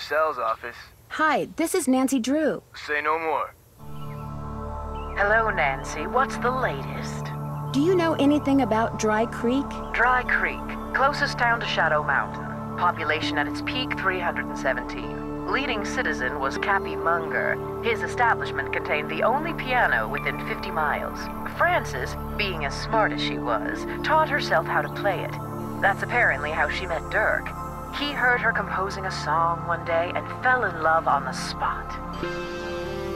Charlena Purcell's office. Hi, this is Nancy Drew. Say no more. Hello, Nancy. What's the latest? Do you know anything about Dry Creek? Dry Creek, closest town to Shadow Mountain. Population at its peak 317. Leading citizen was Cappy Munger. His establishment contained the only piano within 50 miles. Frances, being as smart as she was, taught herself how to play it. That's apparently how she met Dirk. He heard her composing a song one day and fell in love on the spot.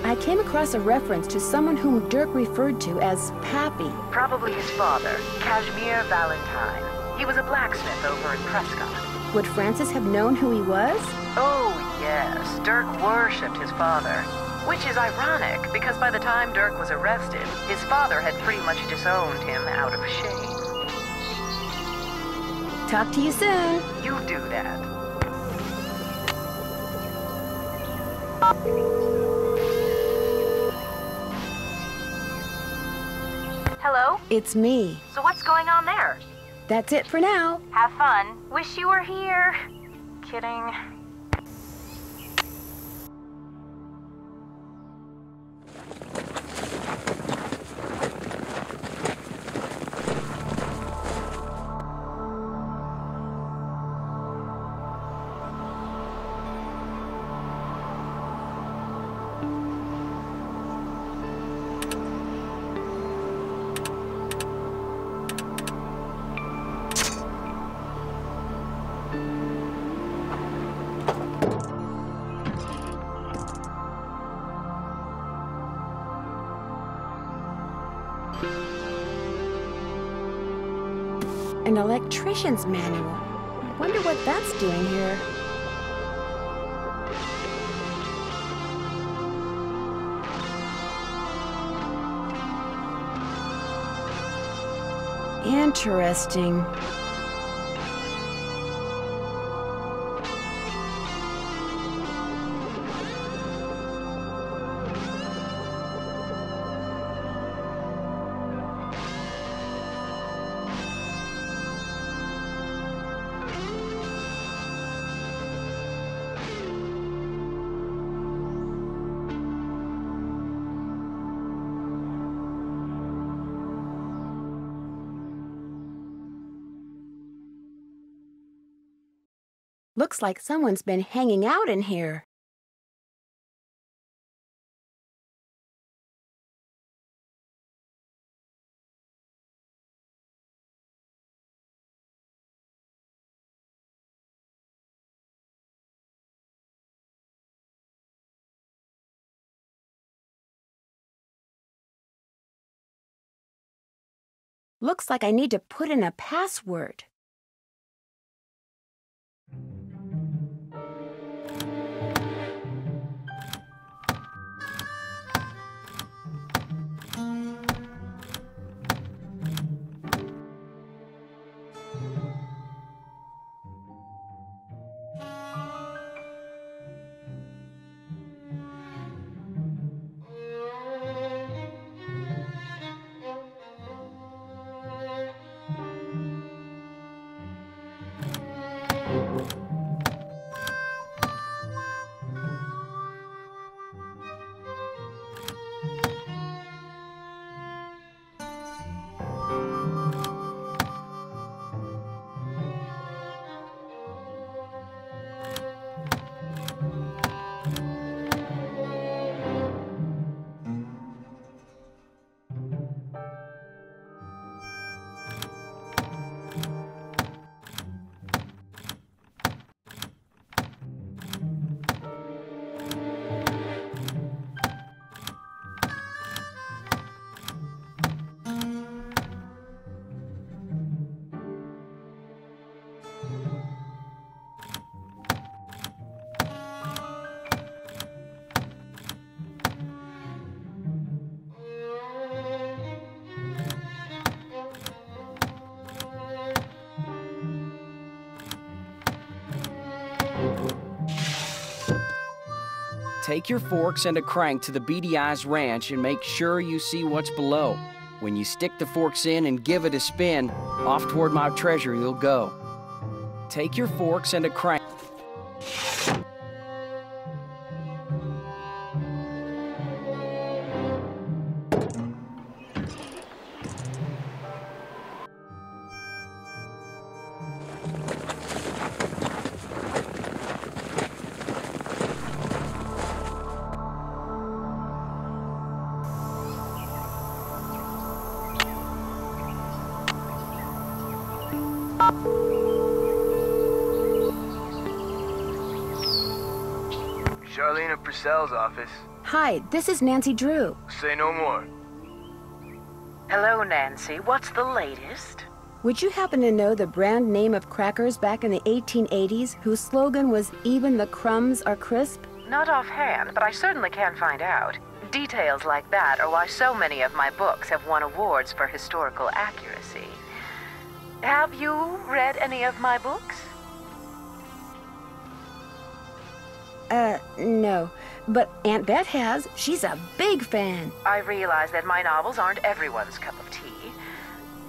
I came across a reference to someone whom Dirk referred to as Pappy. Probably his father, Kashmir Valentine. He was a blacksmith over in Prescott. Would Frances have known who he was? Oh, yes. Dirk worshipped his father. Which is ironic, because by the time Dirk was arrested, his father had pretty much disowned him out of shame. Talk to you soon. You do that. Hello? It's me. So what's going on there? That's it for now. Have fun. Wish you were here. Kidding. An electrician's manual. I Wonder what that's doing here. Interesting. Looks like someone's been hanging out in here. Looks like I need to put in a password. Take your forks and a crank to the Eyes Ranch and make sure you see what's below. When you stick the forks in and give it a spin, off toward my treasure you'll go. Take your forks and a crank. Lieutenant office. Hi, this is Nancy Drew. Say no more. Hello, Nancy. What's the latest? Would you happen to know the brand name of crackers back in the 1880s whose slogan was Even the crumbs are crisp? Not offhand, but I certainly can find out. Details like that are why so many of my books have won awards for historical accuracy. Have you read any of my books? Uh, no. But Aunt Beth has. She's a big fan. I realize that my novels aren't everyone's cup of tea,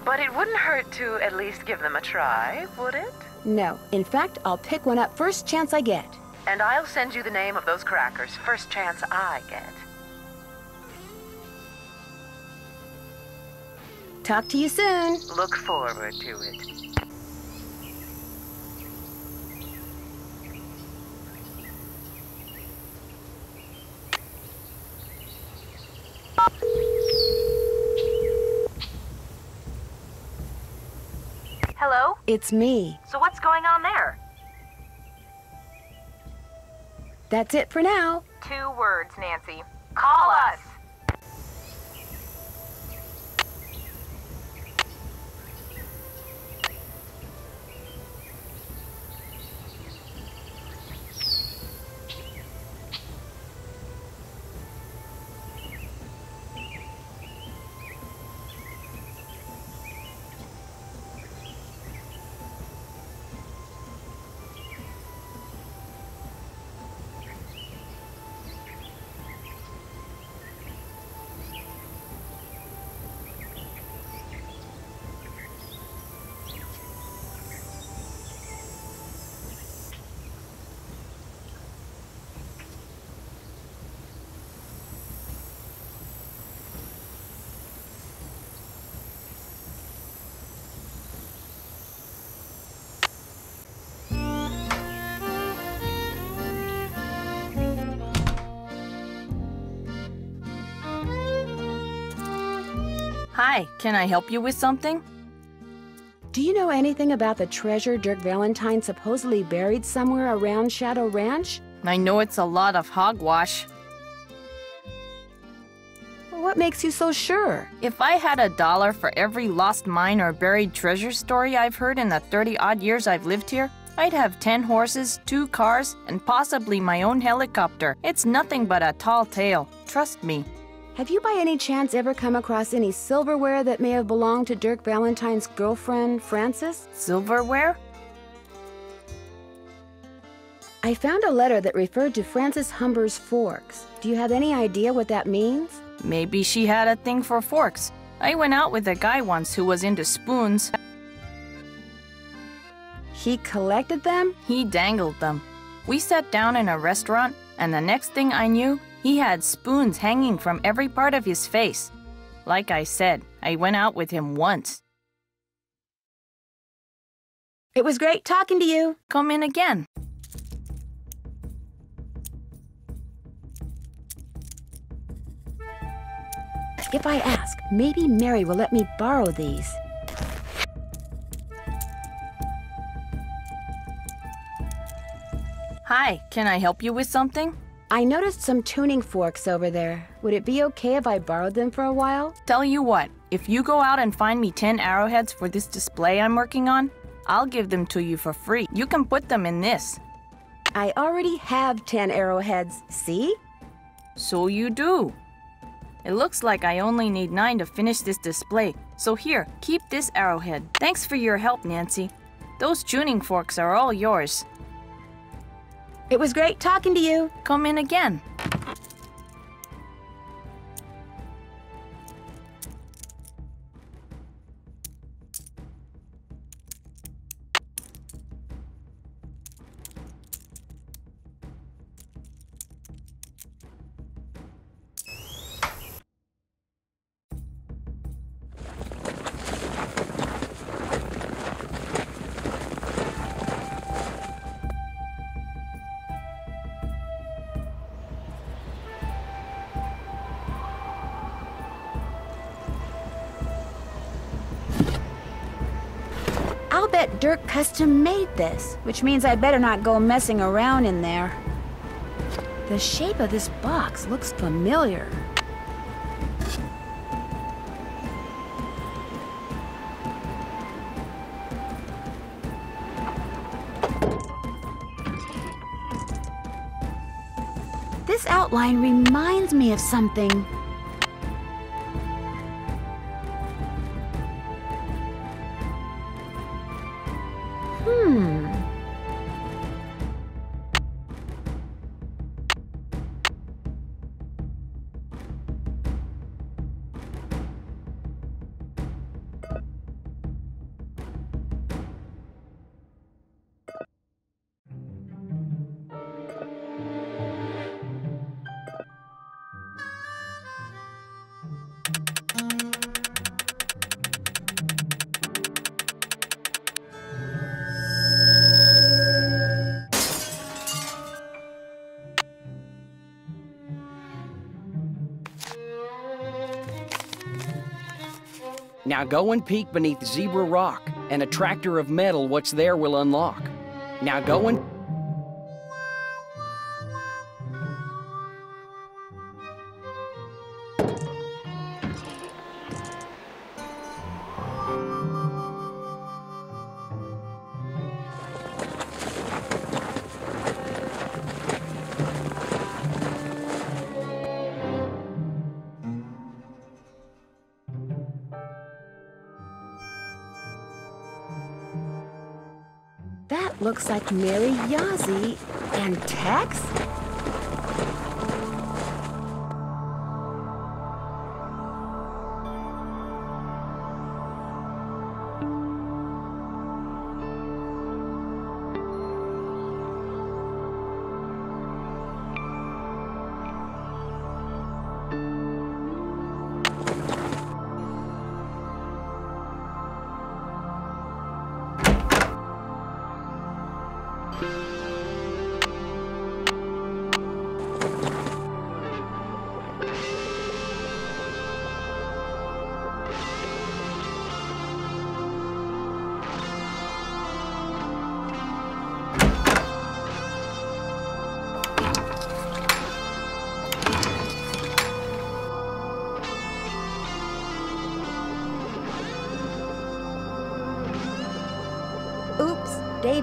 but it wouldn't hurt to at least give them a try, would it? No. In fact, I'll pick one up first chance I get. And I'll send you the name of those crackers first chance I get. Talk to you soon. Look forward to it. Hello? It's me. So what's going on there? That's it for now. Two words, Nancy. Call us. Hi, can I help you with something? Do you know anything about the treasure Dirk Valentine supposedly buried somewhere around Shadow Ranch? I know it's a lot of hogwash. What makes you so sure? If I had a dollar for every lost mine or buried treasure story I've heard in the 30 odd years I've lived here, I'd have 10 horses, two cars, and possibly my own helicopter. It's nothing but a tall tale. Trust me. Have you by any chance ever come across any silverware that may have belonged to Dirk Valentine's girlfriend, Frances? Silverware? I found a letter that referred to Frances Humber's forks. Do you have any idea what that means? Maybe she had a thing for forks. I went out with a guy once who was into spoons. He collected them? He dangled them. We sat down in a restaurant, and the next thing I knew, he had spoons hanging from every part of his face. Like I said, I went out with him once. It was great talking to you. Come in again. If I ask, maybe Mary will let me borrow these. Hi, can I help you with something? I noticed some tuning forks over there. Would it be okay if I borrowed them for a while? Tell you what, if you go out and find me 10 arrowheads for this display I'm working on, I'll give them to you for free. You can put them in this. I already have 10 arrowheads, see? So you do. It looks like I only need 9 to finish this display, so here, keep this arrowhead. Thanks for your help, Nancy. Those tuning forks are all yours. It was great talking to you. Come in again. Bet Dirk custom made this, which means I better not go messing around in there. The shape of this box looks familiar. This outline reminds me of something. Now go and peek beneath Zebra Rock, and a tractor of metal what's there will unlock. Now go and looks like Mary Yazzie and Tex?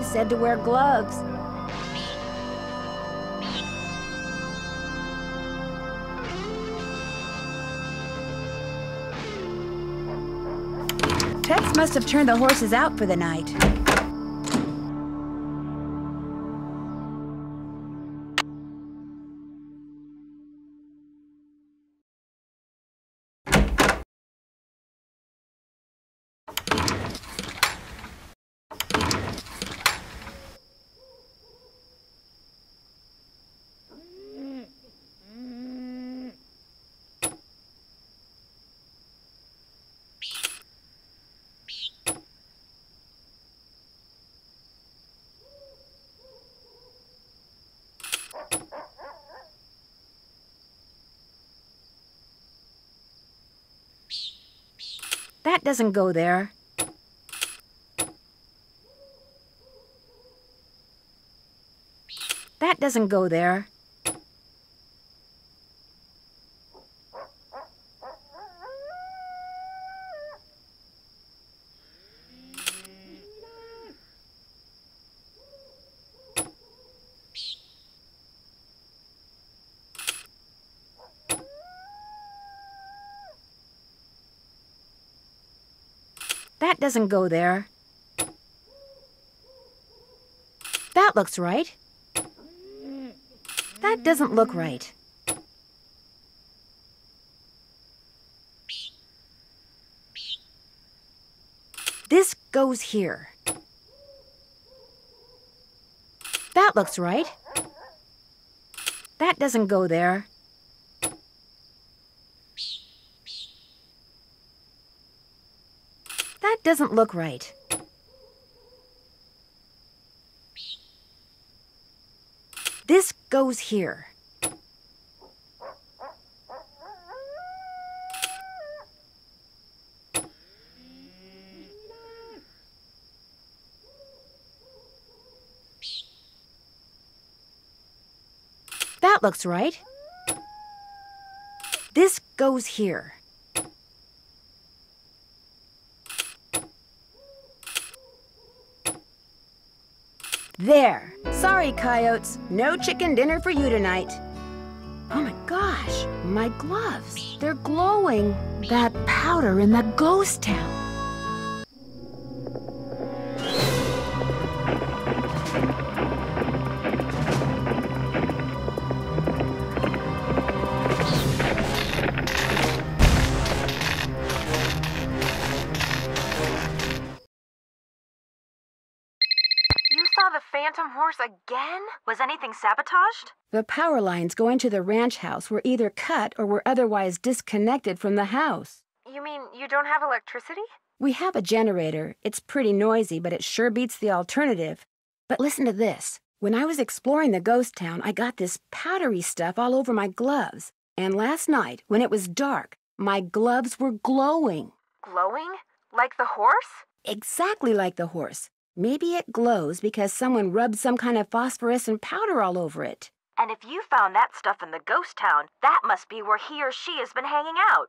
Dave said to wear gloves. Tex must have turned the horses out for the night. That doesn't go there. That doesn't go there. That doesn't go there. That looks right. That doesn't look right. This goes here. That looks right. That doesn't go there. That doesn't look right. This goes here. That looks right. This goes here. There. Sorry, coyotes. No chicken dinner for you tonight. Oh my gosh, my gloves. They're glowing. That powder in the ghost town. Again? Was anything sabotaged? The power lines going to the ranch house were either cut or were otherwise disconnected from the house. You mean you don't have electricity? We have a generator. It's pretty noisy, but it sure beats the alternative. But listen to this. When I was exploring the ghost town, I got this powdery stuff all over my gloves. And last night, when it was dark, my gloves were glowing. Glowing? Like the horse? Exactly like the horse. Maybe it glows because someone rubbed some kind of phosphorescent powder all over it. And if you found that stuff in the ghost town, that must be where he or she has been hanging out.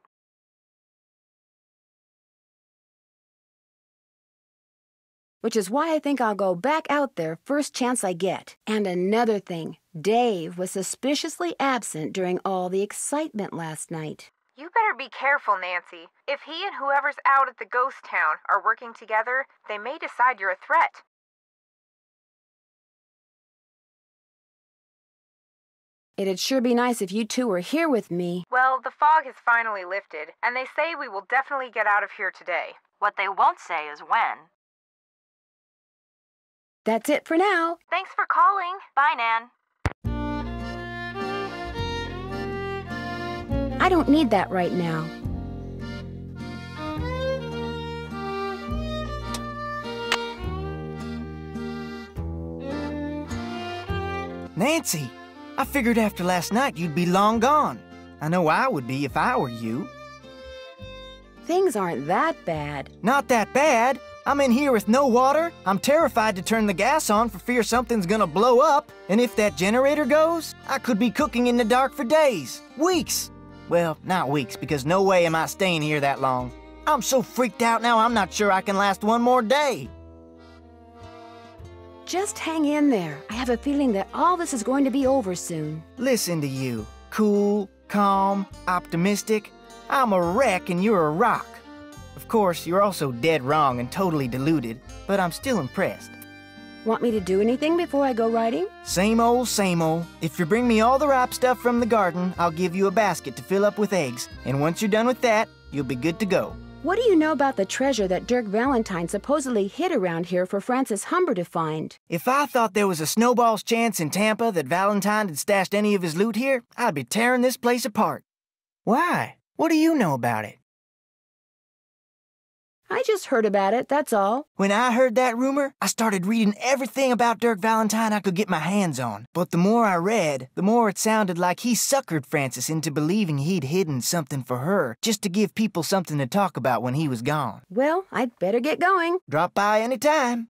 Which is why I think I'll go back out there first chance I get. And another thing, Dave was suspiciously absent during all the excitement last night. You better be careful, Nancy. If he and whoever's out at the ghost town are working together, they may decide you're a threat. It'd sure be nice if you two were here with me. Well, the fog has finally lifted, and they say we will definitely get out of here today. What they won't say is when. That's it for now. Thanks for calling. Bye, Nan. I don't need that right now. Nancy, I figured after last night you'd be long gone. I know I would be if I were you. Things aren't that bad. Not that bad. I'm in here with no water. I'm terrified to turn the gas on for fear something's gonna blow up. And if that generator goes, I could be cooking in the dark for days, weeks. Well, not weeks, because no way am I staying here that long. I'm so freaked out now, I'm not sure I can last one more day. Just hang in there. I have a feeling that all this is going to be over soon. Listen to you. Cool, calm, optimistic. I'm a wreck and you're a rock. Of course, you're also dead wrong and totally deluded, but I'm still impressed. Want me to do anything before I go riding? Same old, same old. If you bring me all the ripe stuff from the garden, I'll give you a basket to fill up with eggs. And once you're done with that, you'll be good to go. What do you know about the treasure that Dirk Valentine supposedly hid around here for Frances Humber to find? If I thought there was a snowball's chance in Tampa that Valentine had stashed any of his loot here, I'd be tearing this place apart. Why? What do you know about it? I just heard about it, that's all. When I heard that rumor, I started reading everything about Dirk Valentine I could get my hands on. But the more I read, the more it sounded like he suckered Frances into believing he'd hidden something for her, just to give people something to talk about when he was gone. Well, I'd better get going. Drop by any time.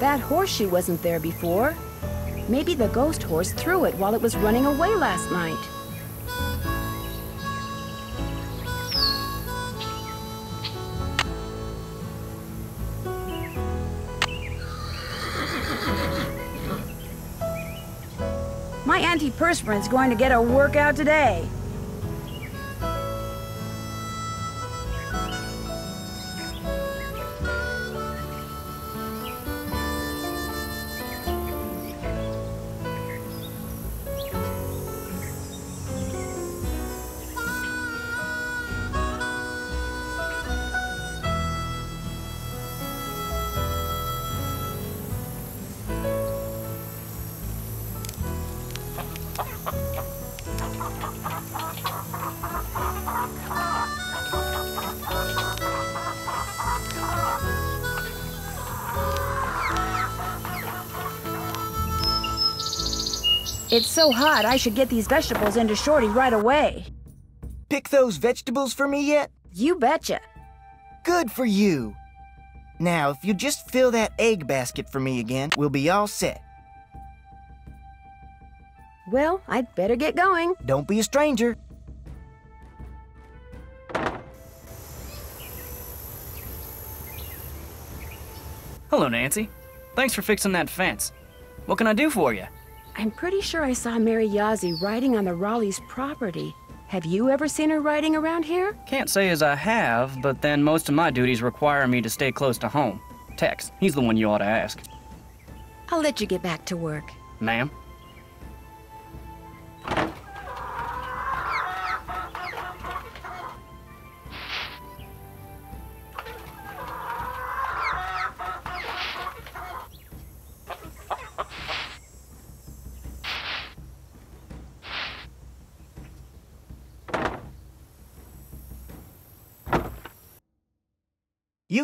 That horseshoe wasn't there before. Maybe the ghost horse threw it while it was running away last night. Antiperspirant's going to get a workout today. It's so hot, I should get these vegetables into Shorty right away. Pick those vegetables for me yet? You betcha. Good for you. Now, if you just fill that egg basket for me again, we'll be all set. Well, I'd better get going. Don't be a stranger. Hello, Nancy. Thanks for fixing that fence. What can I do for you? I'm pretty sure I saw Mary Yazzie riding on the Rawley's property. Have you ever seen her riding around here? Can't say as I have, but then most of my duties require me to stay close to home. Tex, he's the one you ought to ask. I'll let you get back to work. Ma'am?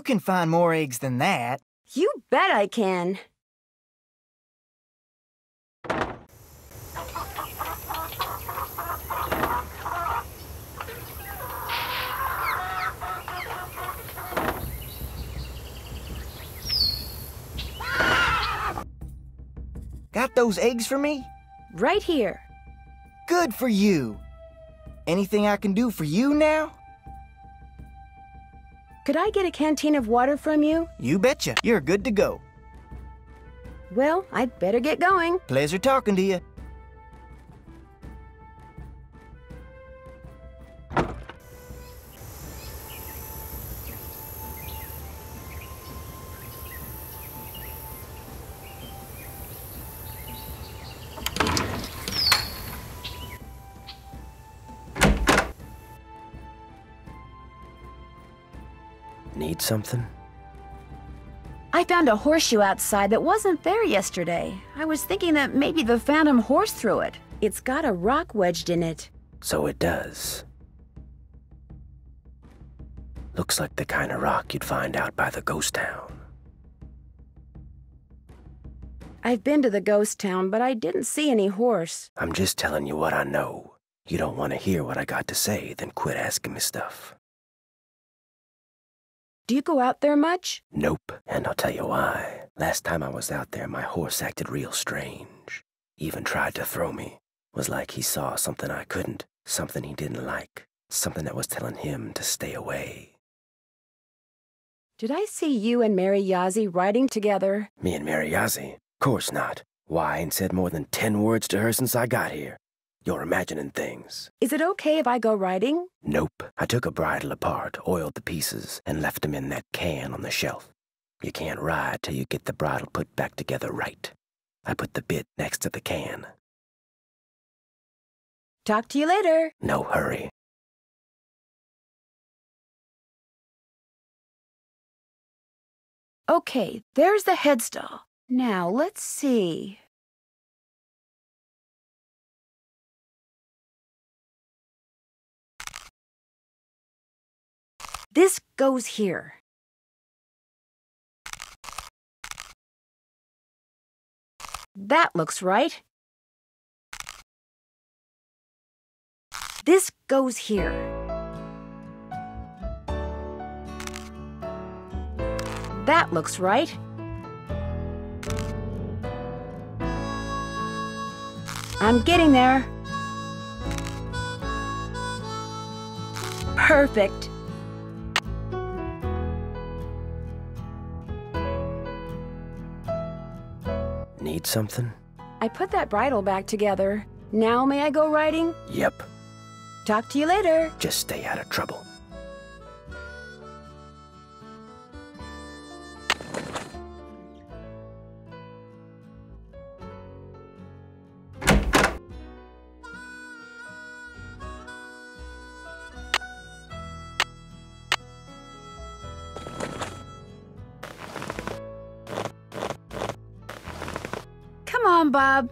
Can find more eggs than that. You bet I can. Got those eggs for me? Right here. Good for you. Anything I can do for you now? Could I get a canteen of water from you? You betcha. You're good to go. Well, I'd better get going. Pleasure talking to you. Something? I found a horseshoe outside that wasn't there yesterday. I was thinking that maybe the phantom horse threw it. It's got a rock wedged in it. So it does. Looks like the kind of rock you'd find out by the ghost town. I've been to the ghost town, but I didn't see any horse. I'm just telling you what I know. You don't want to hear what I got to say, then quit asking me stuff. Do you go out there much? Nope, and I'll tell you why. Last time I was out there, my horse acted real strange. Even tried to throw me. Was like he saw something I couldn't, something he didn't like, something that was telling him to stay away. Did I see you and Mary Yazzie riding together? Me and Mary Yazzie? Course not. Why, I ain't said more than ten words to her since I got here. You're imagining things. Is it okay if I go riding? Nope. I took a bridle apart, oiled the pieces, and left them in that can on the shelf. You can't ride till you get the bridle put back together right. I put the bit next to the can. Talk to you later. No hurry. Okay, there's the headstall. Now, let's see. This goes here. That looks right. This goes here. That looks right. I'm getting there. Perfect. Need something? I put that bridle back together. Now may I go riding? Yep. Talk to you later. Just stay out of trouble. Bob.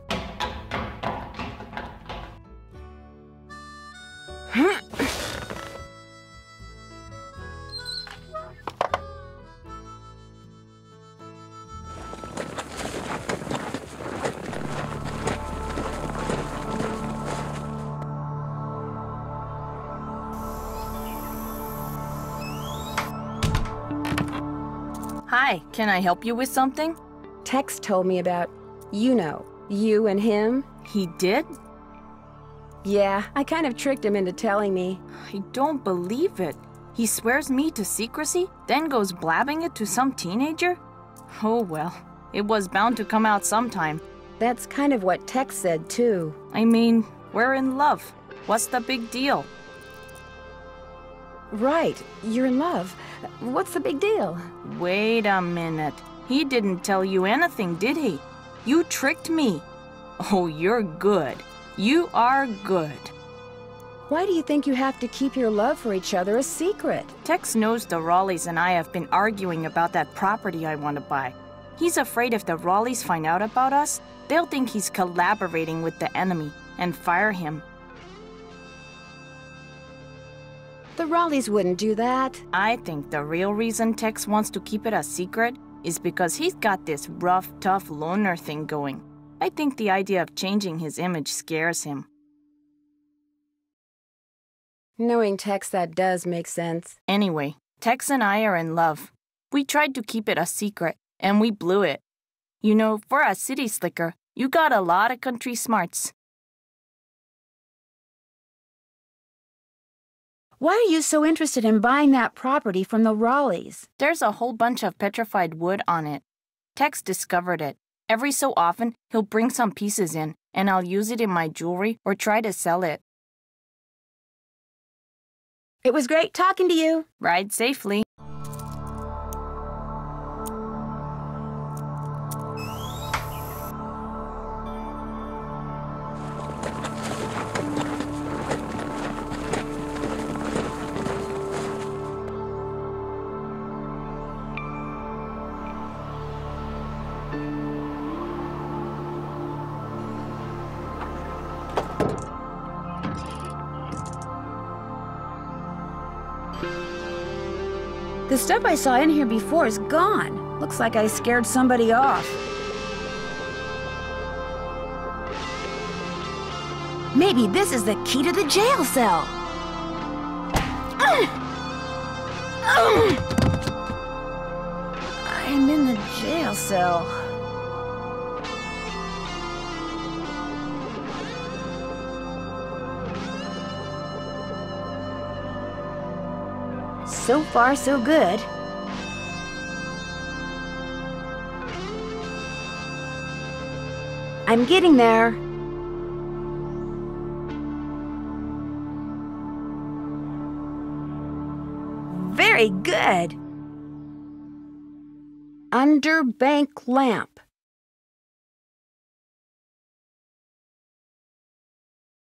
Hi, can I help you with something? Tex told me about you know you and him. He did? Yeah, I kind of tricked him into telling me. I don't believe it. He swears me to secrecy, then goes blabbing it to some teenager? Oh well, it was bound to come out sometime. That's kind of what Tex said, too. I mean, we're in love. What's the big deal? Right, you're in love. What's the big deal? Wait a minute. He didn't tell you anything, did he? You tricked me. Oh, you're good. You are good. Why do you think you have to keep your love for each other a secret? Tex knows the Rawleys and I have been arguing about that property I want to buy. He's afraid if the Rawleys find out about us, they'll think he's collaborating with the enemy and fire him. The Raleighs wouldn't do that. I think the real reason Tex wants to keep it a secret is because he's got this rough, tough loner thing going. I think the idea of changing his image scares him. Knowing Tex, that does make sense. Anyway, Tex and I are in love. We tried to keep it a secret, and we blew it. You know, for a city slicker, you got a lot of country smarts. Why are you so interested in buying that property from the Rawleys? There's a whole bunch of petrified wood on it. Tex discovered it. Every so often, he'll bring some pieces in, and I'll use it in my jewelry or try to sell it. It was great talking to you. Ride safely. The stuff I saw in here before is gone. Looks like I scared somebody off. Maybe this is the key to the jail cell. I'm in the jail cell. So far, so good. I'm getting there. Very good. Underbank lamp.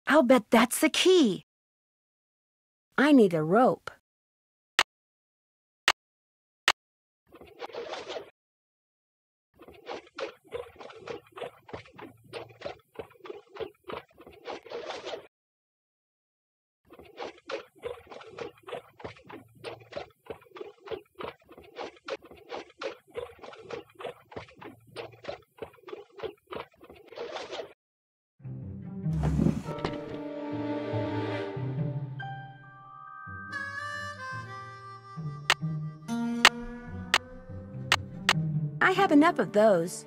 I'll bet that's the key. I need a rope. Have enough of those.